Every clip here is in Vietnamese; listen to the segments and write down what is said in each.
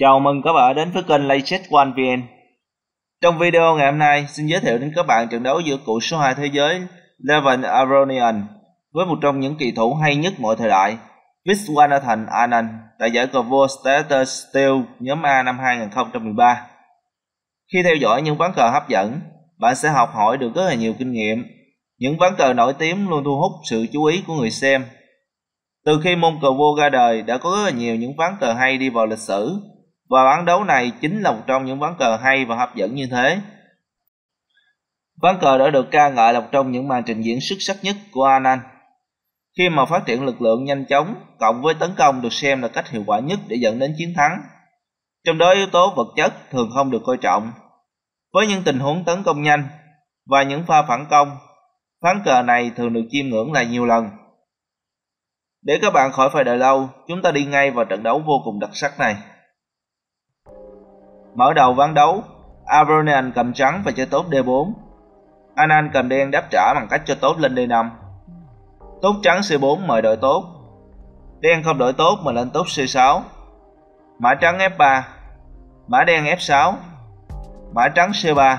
Chào mừng các bạn đến với kênh Layset One VN. Trong video ngày hôm nay, xin giới thiệu đến các bạn trận đấu giữa cựu số 2 thế giới Levin Aronian với một trong những kỳ thủ hay nhất mọi thời đại, Viswanathan Anand tại giải cờ vua Status Steel nhóm A năm 2013. Khi theo dõi những ván cờ hấp dẫn, bạn sẽ học hỏi được rất là nhiều kinh nghiệm. Những ván cờ nổi tiếng luôn thu hút sự chú ý của người xem. Từ khi môn cờ vua ra đời đã có rất là nhiều những ván cờ hay đi vào lịch sử và ván đấu này chính là một trong những ván cờ hay và hấp dẫn như thế. Ván cờ đã được ca ngợi là một trong những màn trình diễn xuất sắc nhất của Anand. Khi mà phát triển lực lượng nhanh chóng cộng với tấn công được xem là cách hiệu quả nhất để dẫn đến chiến thắng. Trong đó yếu tố vật chất thường không được coi trọng. Với những tình huống tấn công nhanh và những pha phản công, ván cờ này thường được chiêm ngưỡng lại nhiều lần. Để các bạn khỏi phải đợi lâu, chúng ta đi ngay vào trận đấu vô cùng đặc sắc này. Mở đầu ván đấu, Avernian cầm trắng và chơi tốt D4. Anan cầm đen đáp trả bằng cách cho tốt lên D5. Tốt trắng C4 mời đội tốt. Đen không đổi tốt mà lên tốt C6. Mã trắng F3. Mã đen F6. Mã trắng C3.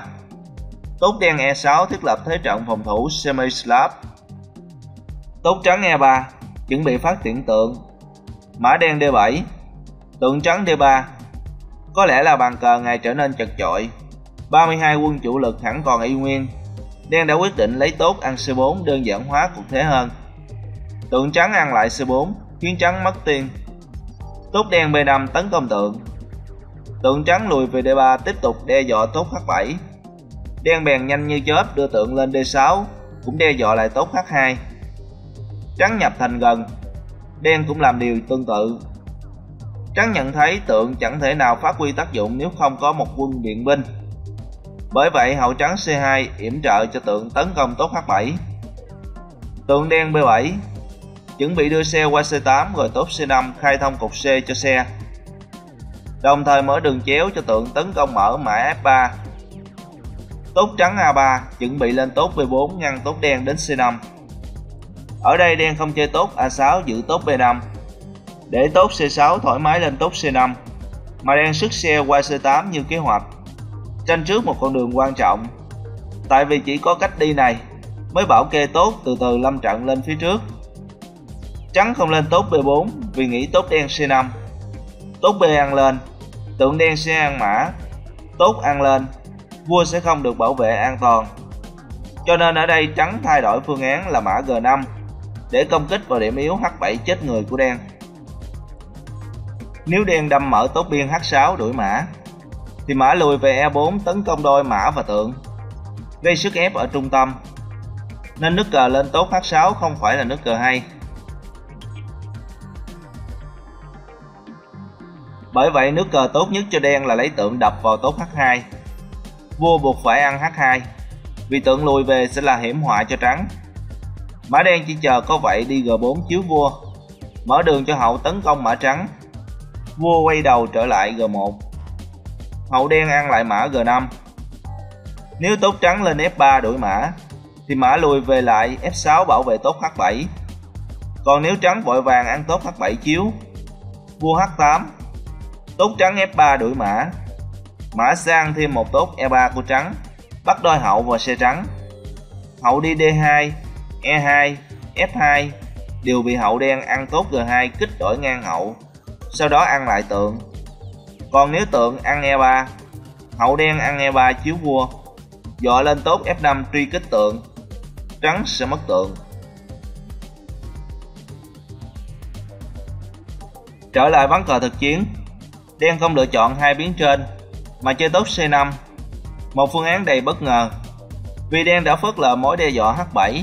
Tốt đen E6 thiết lập thế trận phòng thủ semi slab. Tốt trắng E3 chuẩn bị phát triển tượng. Mã đen D7. Tượng trắng D3 có lẽ là bàn cờ ngày trở nên chật chội. 32 quân chủ lực hẳn còn y nguyên. Đen đã quyết định lấy tốt ăn C4 đơn giản hóa cuộc thế hơn. Tượng trắng ăn lại C4 khiến trắng mất tiền. Tốt đen B5 tấn công tượng. Tượng trắng lùi về D3 tiếp tục đe dọa tốt H7. Đen bèn nhanh như chớp đưa tượng lên D6 cũng đe dọa lại tốt H2. Trắng nhập thành gần. Đen cũng làm điều tương tự Trắng nhận thấy tượng chẳng thể nào phát huy tác dụng nếu không có một quân điện binh. Bởi vậy, hậu trắng C2 yểm trợ cho tượng tấn công tốt H7. Tượng đen B7 chuẩn bị đưa xe qua C8 rồi tốt C5 khai thông cục C cho xe. Đồng thời mở đường chéo cho tượng tấn công mở mã F3. Tốt trắng A3 chuẩn bị lên tốt B4 ngăn tốt đen đến C5. Ở đây đen không chơi tốt A6 giữ tốt B5 để tốt C6 thoải mái lên tốt C5 mà đang xuất xe qua C8 như kế hoạch. Tranh trước một con đường quan trọng. Tại vì chỉ có cách đi này, mới bảo kê tốt từ từ lâm trận lên phía trước. Trắng không lên tốt B4 vì nghĩ tốt đen C5 tốt B ăn lên, tượng đen sẽ ăn mã. Tốt ăn lên, vua sẽ không được bảo vệ an toàn. Cho nên ở đây trắng thay đổi phương án là mã G5 để công kích vào điểm yếu H7 chết người của đen nếu đen đâm mở tốt biên H6 đuổi mã, thì mã lùi về E4 tấn công đôi mã và tượng, gây sức ép ở trung tâm. Nên nước cờ lên tốt H6 không phải là nước cờ hay. Bởi vậy nước cờ tốt nhất cho đen là lấy tượng đập vào tốt H2. Vua buộc phải ăn H2, vì tượng lùi về sẽ là hiểm họa cho trắng. Mã đen chỉ chờ có vậy đi G4 chiếu vua, mở đường cho hậu tấn công mã trắng vua quay đầu trở lại G1 hậu đen ăn lại mã G5 nếu tốt trắng lên F3 đuổi mã, thì mã lùi về lại F6 bảo vệ tốt H7 còn nếu trắng vội vàng ăn tốt H7 chiếu, vua H8 tốt trắng F3 đuổi mã mã sang thêm một tốt E3 của trắng, bắt đôi hậu và xe trắng. Hậu đi D2 E2 F2 đều bị hậu đen ăn tốt G2 kích đổi ngang hậu sau đó ăn lại tượng. Còn nếu tượng ăn E3 hậu đen ăn E3 chiếu vua dọ lên tốt F5 truy kích tượng, trắng sẽ mất tượng. Trở lại ván cờ thực chiến, đen không lựa chọn hai biến trên, mà chơi tốt C5 một phương án đầy bất ngờ, vì đen đã phớt lờ mối đe dọa H7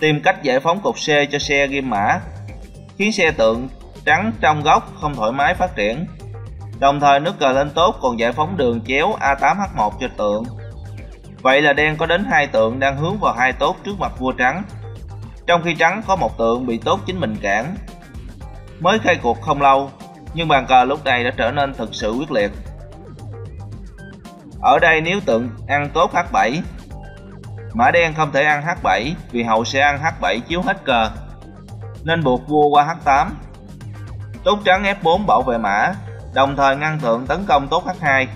tìm cách giải phóng cục C cho xe ghim mã, khiến xe tượng trắng trong gốc không thoải mái phát triển. Đồng thời nước cờ lên tốt còn giải phóng đường chéo A8H1 cho tượng. Vậy là đen có đến hai tượng đang hướng vào hai tốt trước mặt vua trắng. Trong khi trắng có một tượng bị tốt chính mình cản. Mới khai cuộc không lâu, nhưng bàn cờ lúc này đã trở nên thực sự quyết liệt. Ở đây nếu tượng ăn tốt H7, mã đen không thể ăn H7 vì hậu sẽ ăn H7 chiếu hết cờ, nên buộc vua qua H8 tốt trắng F4 bảo vệ mã đồng thời ngăn tượng tấn công tốt H2.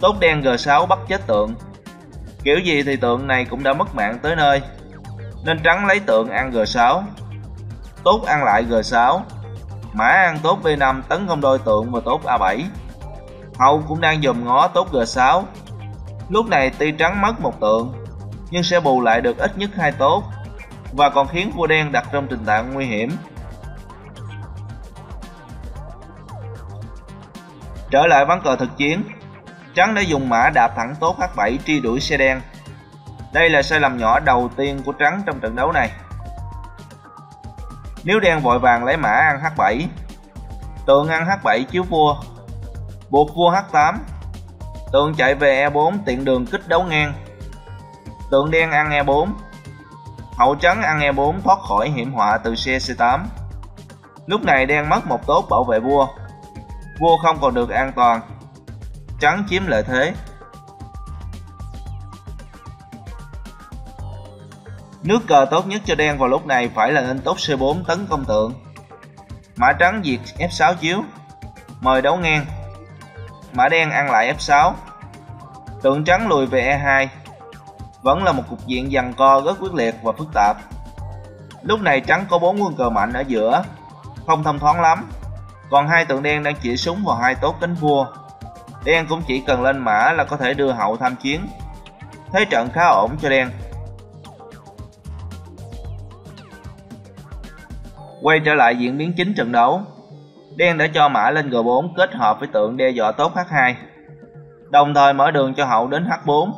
Tốt đen G6 bắt chết tượng. Kiểu gì thì tượng này cũng đã mất mạng tới nơi, nên trắng lấy tượng ăn G6. Tốt ăn lại G6. Mã ăn tốt B5 tấn công đôi tượng và tốt A7. Hậu cũng đang dòm ngó tốt G6. Lúc này tuy trắng mất một tượng, nhưng sẽ bù lại được ít nhất hai tốt và còn khiến vua đen đặt trong tình trạng nguy hiểm. Trở lại ván cờ thực chiến, trắng đã dùng mã đạp thẳng tốt H7 truy đuổi xe đen. Đây là sai lầm nhỏ đầu tiên của trắng trong trận đấu này. Nếu đen vội vàng lấy mã ăn H7, tượng ăn H7 chiếu vua, buộc vua H8, tượng chạy về E4 tiện đường kích đấu ngang. Tượng đen ăn E4, hậu trắng ăn E4 thoát khỏi hiểm họa từ xe C8. Lúc này đen mất một tốt bảo vệ vua, vua không còn được an toàn. Trắng chiếm lợi thế. Nước cờ tốt nhất cho đen vào lúc này phải là lên tốt c4 tấn công tượng. Mã trắng diệt f6 chiếu. Mời đấu ngang. Mã đen ăn lại f6 tượng trắng lùi về e2 vẫn là một cục diện giằng co rất quyết liệt và phức tạp. Lúc này trắng có bốn quân cờ mạnh ở giữa. Không thông thoáng lắm còn hai tượng đen đang chỉ súng vào hai tốt cánh vua. Đen cũng chỉ cần lên mã là có thể đưa hậu tham chiến. Thế trận khá ổn cho đen. Quay trở lại diễn biến chính trận đấu. Đen đã cho mã lên g4 kết hợp với tượng đe dọa tốt h2 đồng thời mở đường cho hậu đến h4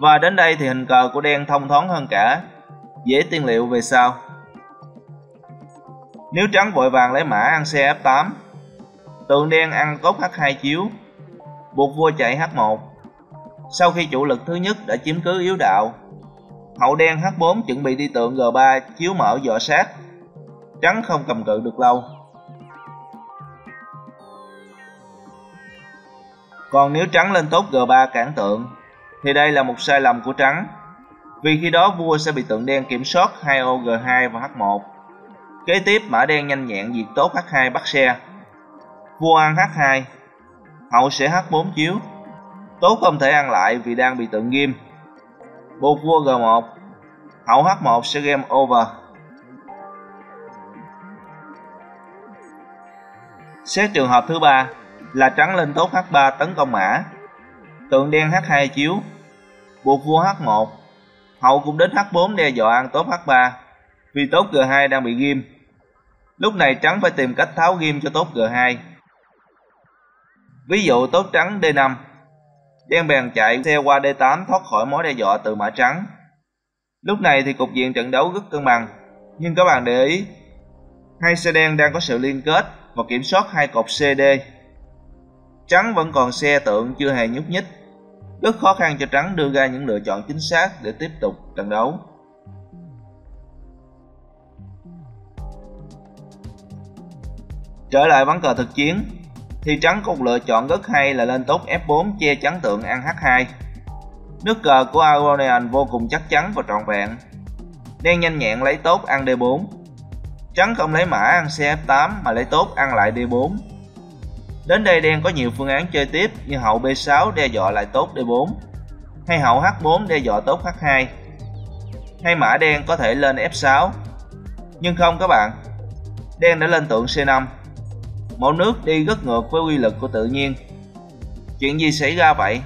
và đến đây thì hình cờ của đen thông thoáng hơn cả. Dễ tiên liệu về sau nếu trắng vội vàng lấy mã ăn xe F8 Tượng đen ăn tốt H2 chiếu, Buộc vua chạy H1 Sau khi chủ lực thứ nhất đã chiếm cứ yếu đạo, Hậu đen H4 chuẩn bị đi tượng G3 chiếu mở dọ sát. Trắng không cầm cự được lâu. Còn nếu trắng lên tốt G3 cản tượng, Thì đây là một sai lầm của trắng, Vì khi đó vua sẽ bị tượng đen kiểm soát hai ô G2 và H1 Kế tiếp, mã đen nhanh nhẹn diệt tốt H2 bắt xe. Vua ăn H2. Hậu sẽ H4 chiếu. Tốt không thể ăn lại vì đang bị tượng ghim. Buộc vua G1. Hậu H1 sẽ game over. Xét trường hợp thứ ba, là trắng lên tốt H3 tấn công mã. Tượng đen H2 chiếu. Buộc vua H1. Hậu cũng đến H4 đe dọa ăn tốt H3 vì tốt G2 đang bị ghim. Lúc này trắng phải tìm cách tháo ghim cho tốt G2. Ví dụ tốt trắng D5, đen bèn chạy xe qua D8 thoát khỏi mối đe dọa từ mã trắng. Lúc này thì cục diện trận đấu rất cân bằng, nhưng các bạn để ý, hai xe đen đang có sự liên kết và kiểm soát hai cột CD. Trắng vẫn còn xe tượng chưa hề nhúc nhích, rất khó khăn cho trắng đưa ra những lựa chọn chính xác để tiếp tục trận đấu. Trở lại ván cờ thực chiến, thì trắng có một lựa chọn rất hay là lên tốt F4 che chắn tượng ăn H2. Nước cờ của Aronian vô cùng chắc chắn và trọn vẹn. Đen nhanh nhẹn lấy tốt ăn D4. Trắng không lấy mã ăn CF8 mà lấy tốt ăn lại D4. Đến đây đen có nhiều phương án chơi tiếp như hậu B6 đe dọa lại tốt D4 hay hậu H4 đe dọa tốt H2 hay mã đen có thể lên F6 nhưng không các bạn đen đã lên tượng C5 một nước đi rất ngược với quy luật của tự nhiên. Chuyện gì xảy ra vậy?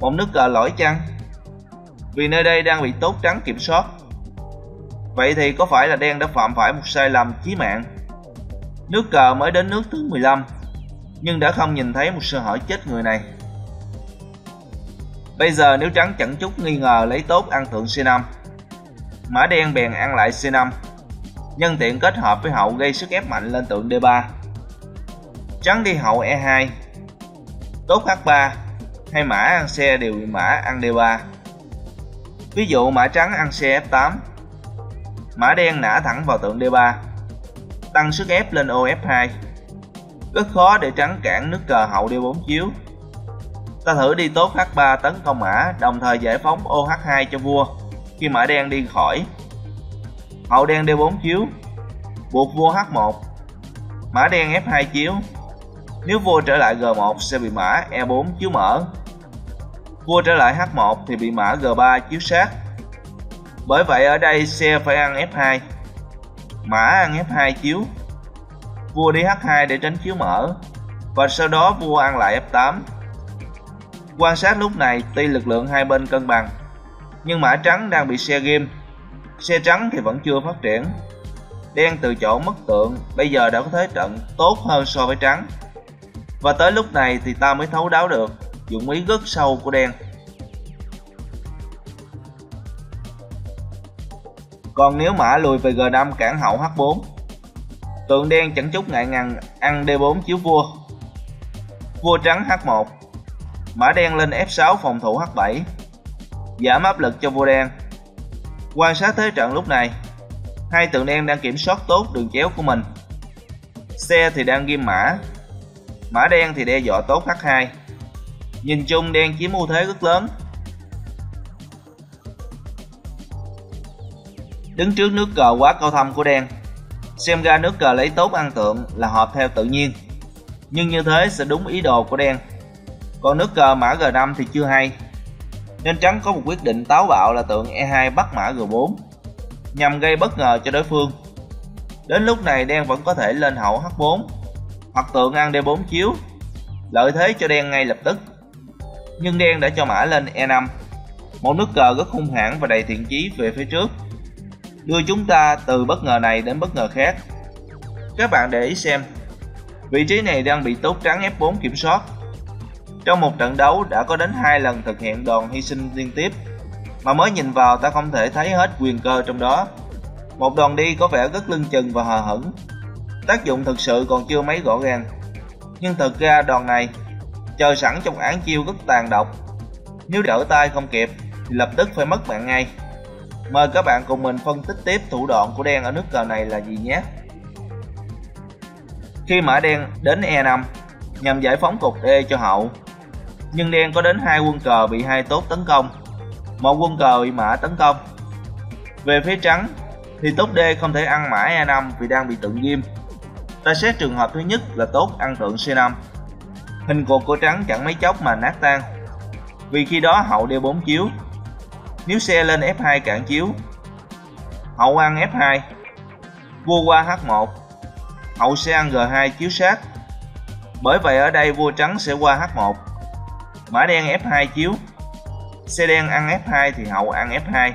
Một nước cờ lỗi chăng? Vì nơi đây đang bị tốt trắng kiểm soát. Vậy thì có phải là đen đã phạm phải một sai lầm chí mạng? Nước cờ mới đến nước thứ 15, nhưng đã không nhìn thấy một sơ hở chết người này. Bây giờ nếu trắng chẳng chút nghi ngờ lấy tốt ăn thượng C5, mã đen bèn ăn lại C5, nhân tiện kết hợp với hậu gây sức ép mạnh lên tượng D3 trắng đi hậu E2 tốt H3 hay mã ăn xe đều bị mã ăn D3 ví dụ mã trắng ăn xe F8 mã đen nã thẳng vào tượng D3 tăng sức ép lên ô F2 rất khó để trắng cản nước cờ hậu D4 chiếu. Ta thử đi tốt H3 tấn công mã, đồng thời giải phóng ô H2 cho vua khi mã đen đi khỏi. Hậu đen D4 chiếu. Buộc vua H1 mã đen F2 chiếu. Nếu vua trở lại G1 sẽ bị mã E4 chiếu mở. Vua trở lại H1 thì bị mã G3 chiếu sát. Bởi vậy ở đây xe phải ăn F2. Mã ăn F2 chiếu. Vua đi H2 để tránh chiếu mở. Và sau đó vua ăn lại F8. Quan sát lúc này tuy lực lượng hai bên cân bằng, nhưng mã trắng đang bị xe game. Xe trắng thì vẫn chưa phát triển. Đen từ chỗ mất tượng, bây giờ đã có thế trận tốt hơn so với trắng. Và tới lúc này thì ta mới thấu đáo được dụng ý rất sâu của đen. Còn nếu mã lùi về G5 cản hậu H4, tượng đen chẳng chút ngại ngần ăn D4 chiếu vua. Vua trắng H1, mã đen lên F6 phòng thủ H7, giảm áp lực cho vua đen. Quan sát thế trận lúc này, hai tượng đen đang kiểm soát tốt đường chéo của mình. Xe thì đang ghim mã, mã đen thì đe dọa tốt H2. Nhìn chung đen chiếm ưu thế rất lớn. Đứng trước nước cờ quá cao thâm của đen, xem ra nước cờ lấy tốt ăn tượng là hợp theo tự nhiên. Nhưng như thế sẽ đúng ý đồ của đen. Còn nước cờ mã G5 thì chưa hay. Nên trắng có một quyết định táo bạo là tượng E2 bắt mã G4 nhằm gây bất ngờ cho đối phương. Đến lúc này đen vẫn có thể lên hậu H4 hoặc tượng ăn D4 chiếu, lợi thế cho đen ngay lập tức. Nhưng đen đã cho mã lên E5, một nước cờ rất hung hãn và đầy thiện chí về phía trước, đưa chúng ta từ bất ngờ này đến bất ngờ khác. Các bạn để ý xem, vị trí này đang bị tốt trắng F4 kiểm soát. Trong một trận đấu đã có đến hai lần thực hiện đòn hy sinh liên tiếp, mà mới nhìn vào ta không thể thấy hết quyền cơ trong đó. Một đòn đi có vẻ rất lưng chừng và hờ hững, tác dụng thực sự còn chưa mấy rõ ràng. Nhưng thực ra đòn này chờ sẵn trong án chiêu rất tàn độc. Nếu đỡ tay không kịp thì lập tức phải mất bạn ngay. Mời các bạn cùng mình phân tích tiếp thủ đoạn của đen ở nước cờ này là gì nhé. Khi mã đen đến E5 nhằm giải phóng cục D cho hậu, nhưng đen có đến hai quân cờ bị hai tốt tấn công, một quân cờ bị mã tấn công. Về phía trắng thì tốt D không thể ăn mã E5 vì đang bị tượng ghim. Ta xét trường hợp thứ nhất là tốt ăn tượng C5. Hình cột của trắng chẳng mấy chốc mà nát tan. Vì khi đó hậu D4 chiếu. Nếu xe lên F2 cản chiếu, hậu ăn F2, vua qua H1, hậu sẽ ăn G2 chiếu sát. Bởi vậy ở đây vua trắng sẽ qua H1, mã đen F2 chiếu, xe đen ăn F2 thì hậu ăn F2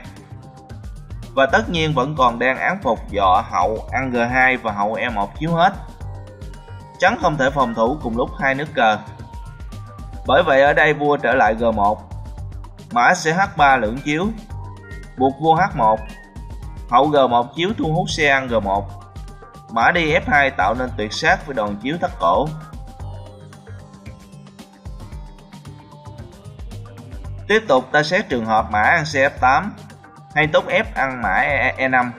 và tất nhiên vẫn còn đang án phục dọ hậu ăn G2 và hậu E1 chiếu hết. Trắng không thể phòng thủ cùng lúc hai nước cờ. Bởi vậy ở đây vua trở lại G1, mã sẽ H3 lưỡng chiếu, buộc vua H1, hậu G1 chiếu thu hút xe ăn G1, mã đi F2 tạo nên tuyệt sát với đòn chiếu thất cổ. Tiếp tục ta xét trường hợp mã ăn CF8 hay tốt ép ăn mã E5 e, e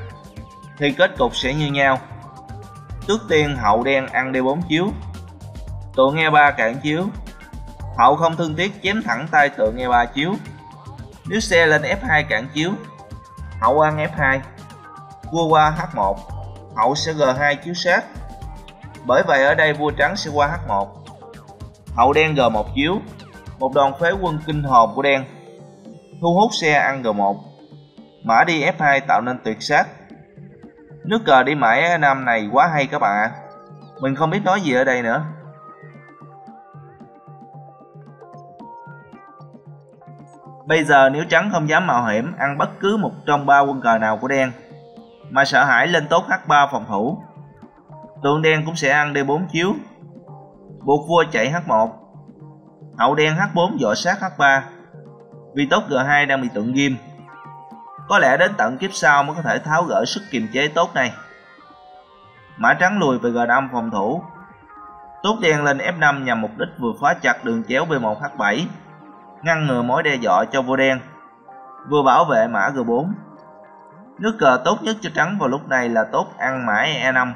thì kết cục sẽ như nhau. Trước tiên hậu đen ăn D4 chiếu, tượng E3 cản chiếu, hậu không thương tiếc chém thẳng tay tượng E3 chiếu. Nếu xe lên F2 cản chiếu, hậu ăn F2, vua qua H1, hậu sẽ G2 chiếu sát. Bởi vậy ở đây vua trắng sẽ qua H1, hậu đen G1 chiếu, một đòn phế quân kinh hồn của đen, thu hút xe ăn G1 Mã đi F2 tạo nên tuyệt sát. Nước cờ đi mãi F5 này quá hay các bạn ạ. Mình không biết nói gì ở đây nữa. Bây giờ nếu trắng không dám mạo hiểm ăn bất cứ một trong ba quân cờ nào của đen, mà sợ hãi lên tốt H3 phòng thủ, tượng đen cũng sẽ ăn D4 chiếu, buộc vua chạy H1, hậu đen H4 dọa sát H3, vì tốt G2 đang bị tượng ghim. Có lẽ đến tận kiếp sau mới có thể tháo gỡ sức kiềm chế tốt này. Mã trắng lùi về G5 phòng thủ. Tốt đen lên F5 nhằm mục đích vừa phá chặt đường chéo B1H7, ngăn ngừa mối đe dọa cho vua đen, vừa bảo vệ mã G4. Nước cờ tốt nhất cho trắng vào lúc này là tốt ăn e mã E5.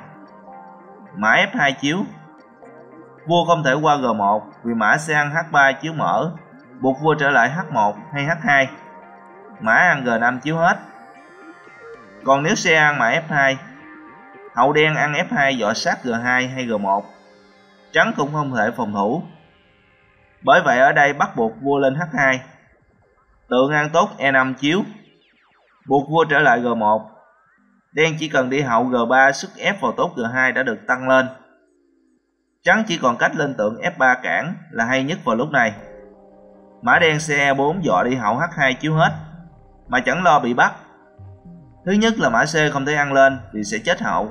Mã F2 chiếu. Vua không thể qua G1 vì mã sẽ ăn H3 chiếu mở, buộc vua trở lại H1 hay H2 mã ăn G5 chiếu hết. Còn nếu xe ăn mã F2, hậu đen ăn F2 dọ sát G2 hay G1, trắng cũng không thể phòng thủ. Bởi vậy ở đây bắt buộc vua lên H2. Tượng ăn tốt E5 chiếu. Buộc vua trở lại G1. Đen chỉ cần đi hậu G3 sức ép vào tốt G2 đã được tăng lên. Trắng chỉ còn cách lên tượng F3 cản là hay nhất vào lúc này. Mã đen CE4 dọ đi hậu H2 chiếu hết, mà chẳng lo bị bắt. Thứ nhất là mã C không thể ăn lên vì sẽ chết hậu.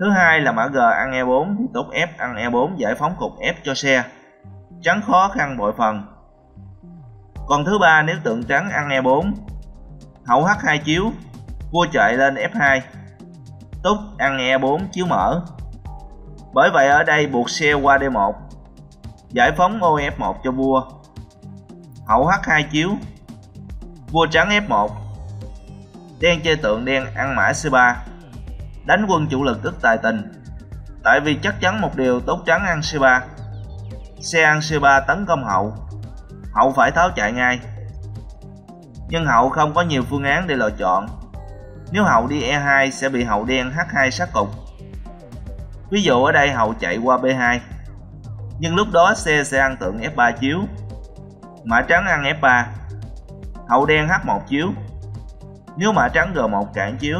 Thứ hai là mã G ăn E4 thì tốt F ăn E4 giải phóng cục F cho xe. Trắng khó khăn bội phần. Còn thứ ba nếu tượng trắng ăn E4, hậu H2 chiếu, vua chạy lên F2. Túc ăn E4 chiếu mở. Bởi vậy ở đây buộc xe qua D1. Giải phóng ô F1 cho vua. Hậu H2 chiếu. Vua trắng F1. Đen chơi tượng đen ăn mã C3 đánh quân chủ lực rất tài tình. Tại vì chắc chắn một điều tốt trắng ăn C3. Xe ăn C3 tấn công hậu. Hậu phải tháo chạy ngay. Nhưng hậu không có nhiều phương án để lựa chọn. Nếu hậu đi E2 sẽ bị hậu đen H2 sát cục. Ví dụ ở đây hậu chạy qua B2. Nhưng lúc đó xe sẽ ăn tượng F3 chiếu. Mã trắng ăn F3. Hậu đen H1 chiếu. Nếu mã trắng G1 cản chiếu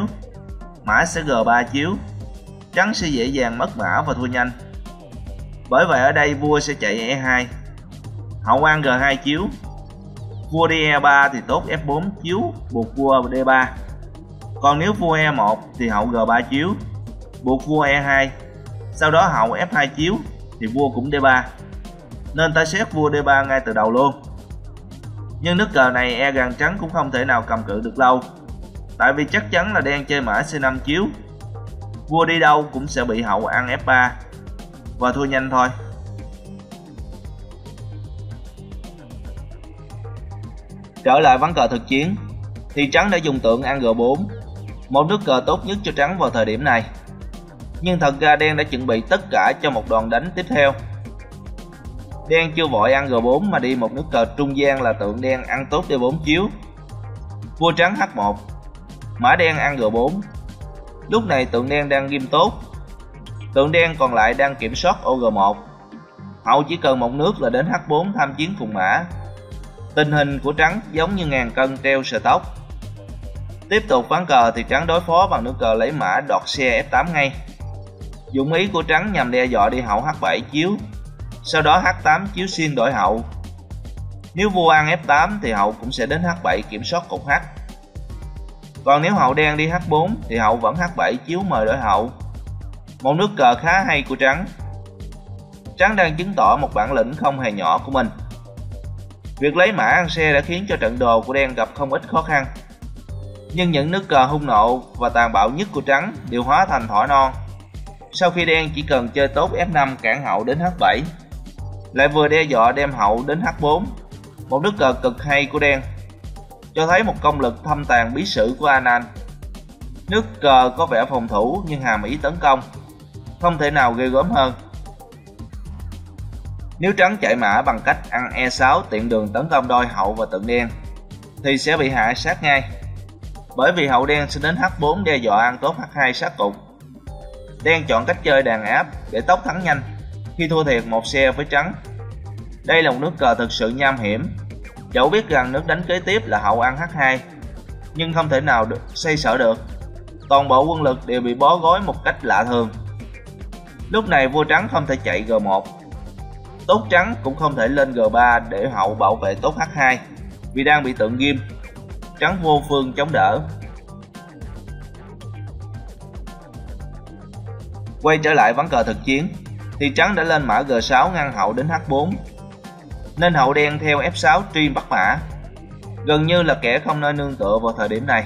mã sẽ G3 chiếu, trắng sẽ dễ dàng mất mã và thua nhanh. Bởi vậy ở đây vua sẽ chạy E2, hậu ăn G2 chiếu, vua đi E3 thì tốt F4 chiếu, buộc vua D3. Còn nếu vua E1 thì hậu G3 chiếu, buộc vua E2, sau đó hậu F2 chiếu thì vua cũng D3. Nên ta xét vua D3 ngay từ đầu luôn. Nhưng nước cờ này e rằng trắng cũng không thể nào cầm cự được lâu tại vì chắc chắn là đen chơi mã C5 chiếu. Vua đi đâu cũng sẽ bị hậu ăn F3 và thua nhanh thôi. Trở lại ván cờ thực chiến, thì trắng đã dùng tượng ăn G4, một nước cờ tốt nhất cho trắng vào thời điểm này. Nhưng thật ra đen đã chuẩn bị tất cả cho một đòn đánh tiếp theo. Đen chưa vội ăn G4 mà đi một nước cờ trung gian là tượng đen ăn tốt D4 chiếu. Vua trắng H1 mã đen ăn G4. Lúc này tượng đen đang ghim tốt. Tượng đen còn lại đang kiểm soát OG1. Hậu chỉ cần một nước là đến H4 tham chiến cùng mã. Tình hình của trắng giống như ngàn cân treo sợi tóc. Tiếp tục ván cờ thì trắng đối phó bằng nước cờ lấy mã đọt xe F8 ngay. Dụng ý của trắng nhằm đe dọa đi hậu H7 chiếu, sau đó H8 chiếu xiên đổi hậu. Nếu vua ăn F8 thì hậu cũng sẽ đến H7 kiểm soát cục H. Còn nếu hậu đen đi H4 thì hậu vẫn H7 chiếu mời đổi hậu. Một nước cờ khá hay của trắng. Trắng đang chứng tỏ một bản lĩnh không hề nhỏ của mình. Việc lấy mã ăn xe đã khiến cho trận đồ của đen gặp không ít khó khăn. Nhưng những nước cờ hung nộ và tàn bạo nhất của trắng đều hóa thành thỏi non. Sau khi đen chỉ cần chơi tốt F5 cản hậu đến H7, lại vừa đe dọa đem hậu đến H4, một nước cờ cực hay của đen cho thấy một công lực thâm tàn bí sử của Anan. Nước cờ có vẻ phòng thủ nhưng hàm ý tấn công, không thể nào ghê gớm hơn. Nếu trắng chạy mã bằng cách ăn E6 tiện đường tấn công đôi hậu và tượng đen, thì sẽ bị hạ sát ngay. Bởi vì hậu đen sẽ đến H4 đe dọa ăn tốt H2 sát cục. Đen chọn cách chơi đàn áp để tốc thắng nhanh khi thua thiệt một xe với trắng. Đây là một nước cờ thực sự nham hiểm Dẫu biết rằng nước đánh kế tiếp là hậu ăn H2, nhưng không thể nào được xây sở được. Toàn bộ quân lực đều bị bó gói một cách lạ thường. Lúc này vua trắng không thể chạy G1. Tốt trắng cũng không thể lên G3 để hậu bảo vệ tốt H2 vì đang bị tượng ghim. Trắng vô phương chống đỡ. Quay trở lại ván cờ thực chiến, thì trắng đã lên mã G6 ngăn hậu đến H4 nên hậu đen theo F6 truy bắt mã. Gần như là kẻ không nơi nương tựa vào thời điểm này.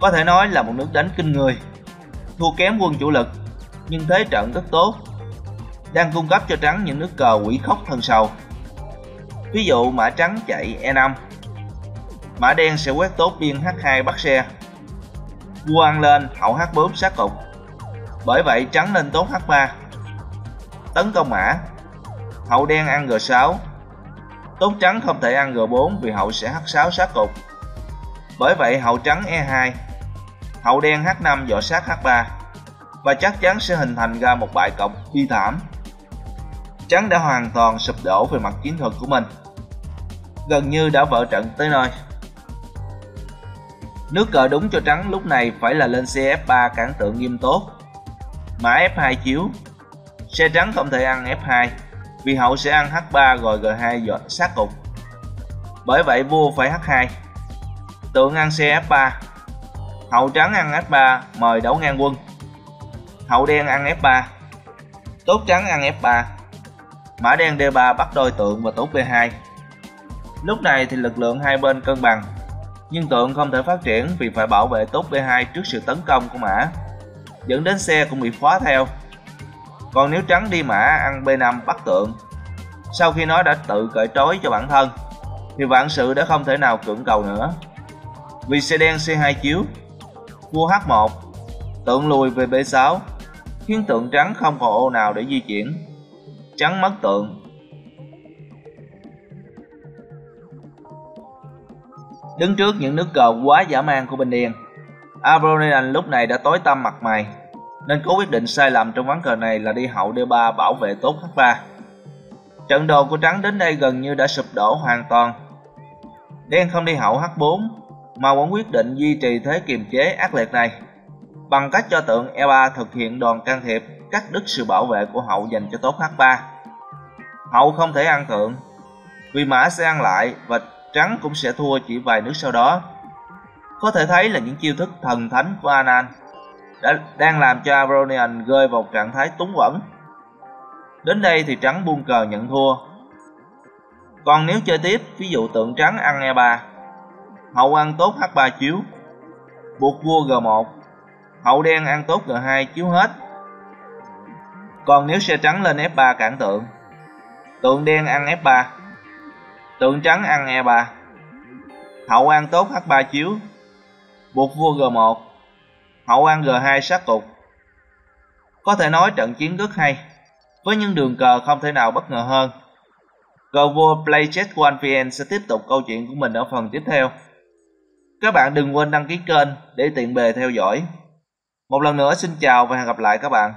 Có thể nói là một nước đánh kinh người, thua kém quân chủ lực, nhưng thế trận rất tốt, đang cung cấp cho trắng những nước cờ quỷ khóc thân sầu. Ví dụ mã trắng chạy E5, mã đen sẽ quét tốt biên H2 bắt xe, vua ăn lên hậu H4 sát cục. Bởi vậy trắng lên tốt H3, tấn công mã, hậu đen ăn G6, Tốt trắng không thể ăn G4 vì hậu sẽ H6 sát cục. Bởi vậy hậu trắng E2, hậu đen H5 dọ sát H3 và chắc chắn sẽ hình thành ra một bại cọc bi thảm. Trắng đã hoàn toàn sụp đổ về mặt chiến thuật của mình. Gần như đã vỡ trận tới nơi. Nước cờ đúng cho trắng lúc này phải là lên CF3 cản tượng nghiêm tốt. Mã F2 chiếu. Xe trắng không thể ăn F2 vì hậu sẽ ăn H3 rồi G2 dọt sát cục. Bởi vậy vua phải H2. Tượng ăn CF3. Hậu trắng ăn f3 mời đấu ngang quân. Hậu đen ăn F3. Tốt trắng ăn F3. Mã đen D3 bắt đôi tượng và tốt B2. Lúc này thì lực lượng hai bên cân bằng nhưng tượng không thể phát triển vì phải bảo vệ tốt B2 trước sự tấn công của mã, dẫn đến xe cũng bị khóa theo. Còn nếu trắng đi mã ăn B5 bắt tượng, sau khi nó đã tự cởi trói cho bản thân, thì vạn sự đã không thể nào cưỡng cầu nữa. Vì xe đen C2 chiếu, vua H1, tượng lùi về B6, khiến tượng trắng không còn ô nào để di chuyển. Trắng mất tượng, Đứng trước những nước cờ quá giả man của bên đen, Abronian lúc này đã tối tăm mặt mày, nên có quyết định sai lầm trong ván cờ này là đi hậu D3 bảo vệ tốt H3. Trận đồ của trắng đến đây gần như đã sụp đổ hoàn toàn. Đen không đi hậu H4, mà vẫn quyết định duy trì thế kiềm chế ác liệt này, bằng cách cho tượng E3 thực hiện đòn can thiệp cắt đứt sự bảo vệ của hậu dành cho tốt H3. Hậu không thể ăn thượng, vì mã sẽ ăn lại và trắng cũng sẽ thua chỉ vài nước sau đó. Có thể thấy là những chiêu thức thần thánh của Anan đã đang làm cho Abronian rơi vào trạng thái túng quẫn. Đến đây thì trắng buông cờ nhận thua. Còn nếu chơi tiếp, ví dụ tượng trắng ăn E3, hậu ăn tốt H3 chiếu, buộc vua G1, hậu đen ăn tốt G2 chiếu hết. Còn nếu xe trắng lên F3 cản tượng, tượng đen ăn F3, Tượng trắng ăn E3 Hậu ăn tốt H3 chiếu Buộc vua G1 Hậu ăn G2 sát cục. Có thể nói trận chiến rất hay, Với những đường cờ không thể nào bất ngờ hơn. Cờ vua Playchess của anh VN sẽ tiếp tục câu chuyện của mình ở phần tiếp theo. Các bạn đừng quên đăng ký kênh để tiện bề theo dõi. Một lần nữa xin chào và hẹn gặp lại các bạn.